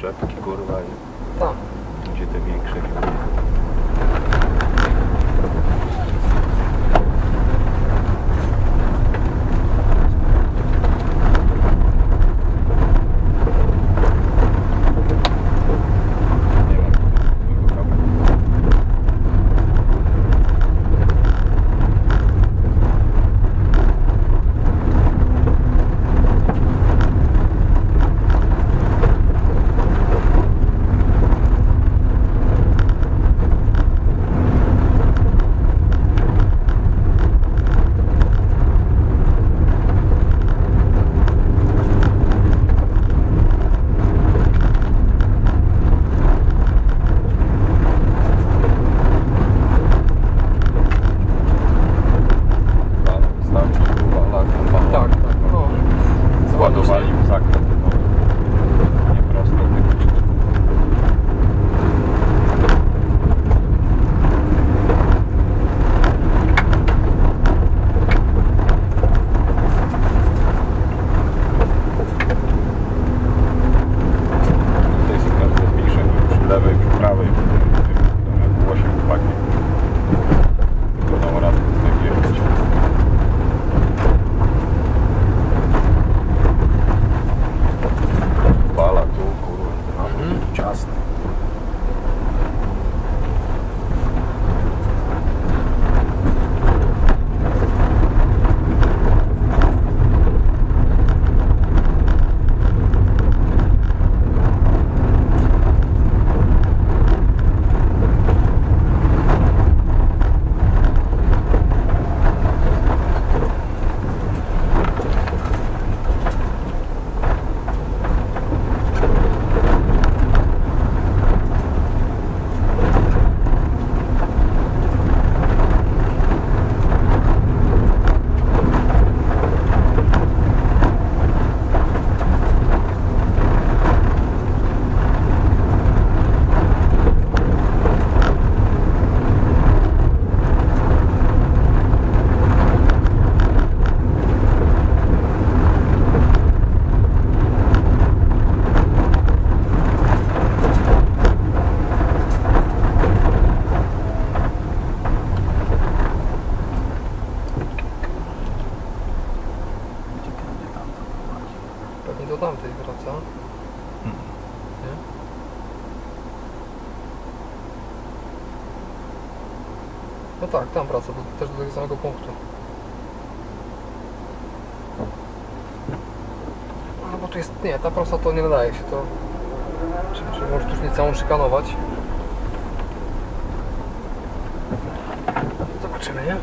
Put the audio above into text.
Czepki kurwa i Tak. gdzie te większe No tak, tam wraca, do, też do tego samego punktu. No bo tu jest, nie, ta prosta to nie nadaje się, to... Czy, czy możesz już nie całą szykanować? Zobaczymy, nie?